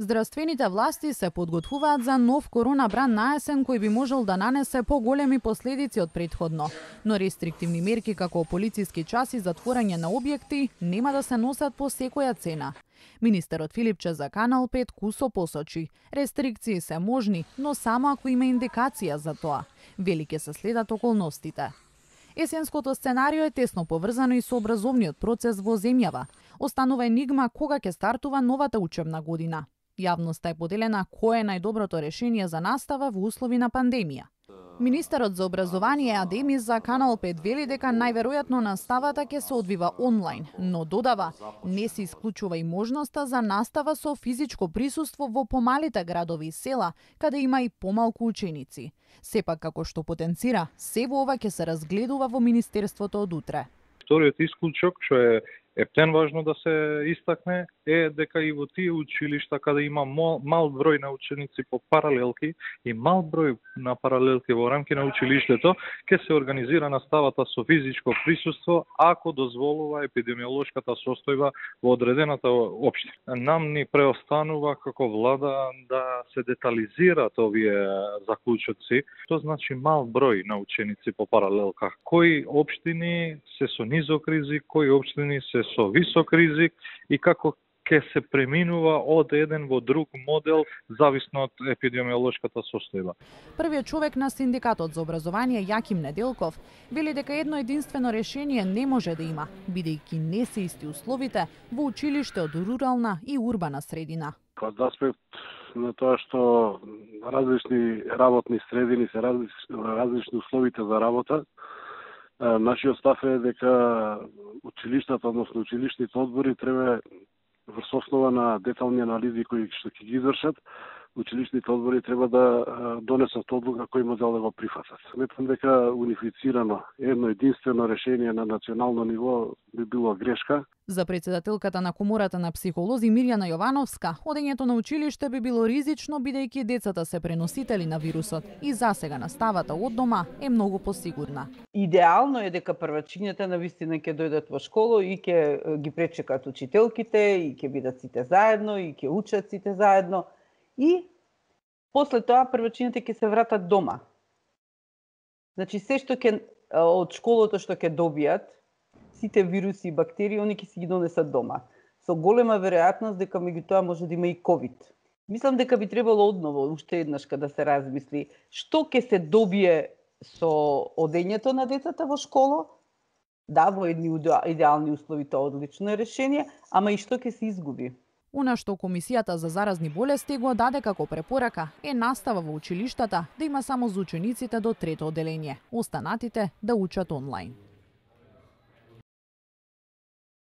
Здравствените власти се подготвуваат за нов коронабран на есен кој би можел да нанесе поголеми последици од предходно. Но рестриктивни мерки како полициски часи за затворање на објекти нема да се носат по секоја цена. Министерот Филипче за Канал 5 Кусо посочи, рестрикции се можни, но само ако има индикација за тоа. Велике се следат околностите. Есенското сценарио е тесно поврзано и со образовниот процес во земјава. Останува енигма кога ќе стартува новата учебна година. Јавноста е поделена кое е најдоброто решение за настава во услови на пандемија. Министерот за образование Адемис за Канал 5 вели дека најверојатно наставата ќе се одвива онлайн, но додава, не се исклучува и можноста за настава со физичко присуство во помалите градови и села, каде има и помалку ученици. Сепак, како што потенцира, се во ова ќе се разгледува во Министерството од утре. Вториот исклучок, што е Ептен важно да се истакне е дека и во тие училишта каде има мал број на ученици по паралелки и мал број на паралелки во рамки на училиштето, ќе се организира наставата со физичко присуство ако дозволува епидемиолошката состојба во одредената општина. Нам ни преостанува како влада да се детализираат овие заклучоци, што значи мал број на ученици по паралелка. Кои општини се со низок ризик, кои општини се со висок ризик и како ќе се преминува од еден во друг модел зависно од епидемиолошката состојба. Првиот човек на синдикатот за образование Јаким Неделков вели дека едно единствено решение не може да има, бидејќи не се исти условите во училиште од рурална и урбана средина. Од аспект на тоа што различни работни средини се различни, различни условите за работа, Нашиот став е дека училиштата, односно училишните одбори треба врз основа на детални анализи кои што ќе ги извршат, училишните одбори треба да донесат одлука кој модел да го прифатат. Сметам дека унифицирано едно единствено решение на национално ниво би било грешка. За председателката на комората на психолози Мирјана Јовановска, одењето на училиште би било ризично бидејќи децата се преносители на вирусот и засега наставата од дома е многу посигурна. Идеално е дека првачињата на вистина ќе дојдат во школа и ќе ги пречекат учителките и ќе бидат сите заедно и ќе учат сите заедно и после тоа првачините ќе се вратат дома. Значи се што ќе од школото што ќе добијат, сите вируси и бактерии, они ќе си ги донесат дома. Со голема веројатност дека меѓу тоа може да има и ковид. Мислам дека би требало одново уште еднаш да се размисли што ќе се добие со одењето на децата во школа, да, во едни идеални услови тоа одлично решение, ама и што ќе се изгуби. Она што Комисијата за заразни болести го даде како препорака е настава во училиштата да има само за учениците до трето оделение, останатите да учат онлайн.